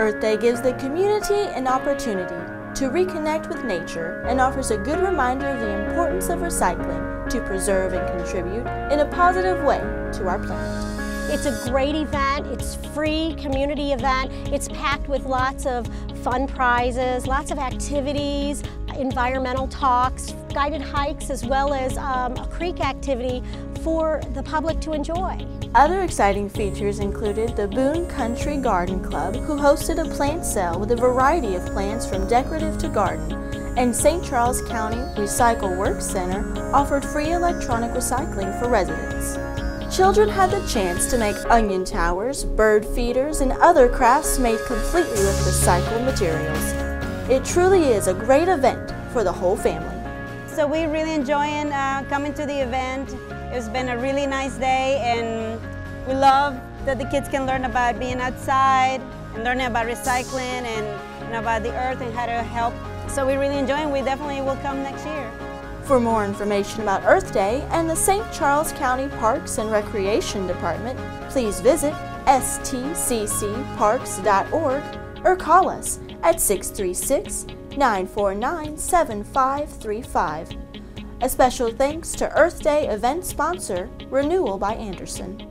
Earth Day gives the community an opportunity to reconnect with nature and offers a good reminder of the importance of recycling to preserve and contribute in a positive way to our planet. It's a great event, it's free community event, it's packed with lots of fun prizes, lots of activities, environmental talks, guided hikes, as well as um, a creek activity for the public to enjoy. Other exciting features included the Boone Country Garden Club, who hosted a plant sale with a variety of plants from decorative to garden, and St. Charles County Recycle Works Center offered free electronic recycling for residents. Children had the chance to make onion towers, bird feeders, and other crafts made completely with recycled materials. It truly is a great event for the whole family. So we're really enjoying uh, coming to the event. It's been a really nice day and we love that the kids can learn about being outside and learning about recycling and, and about the earth and how to help. So we're really enjoying We definitely will come next year. For more information about Earth Day and the St. Charles County Parks and Recreation Department, please visit stccparks.org or call us at 636 949 7535. A special thanks to Earth Day event sponsor, Renewal by Andersen.